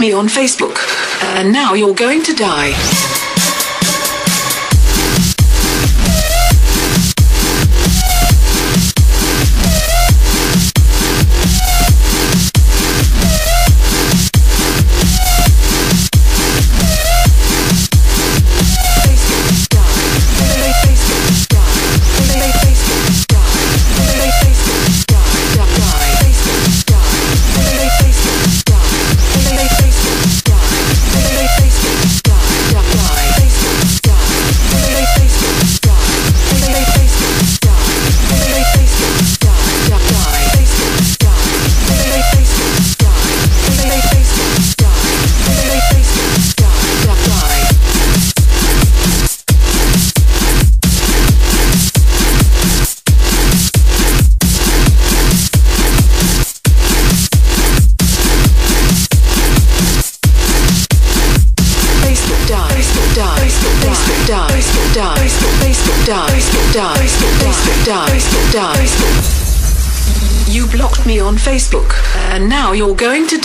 Me on Facebook, and now you're going to die. Facebook, and now you're going to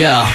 Yeah.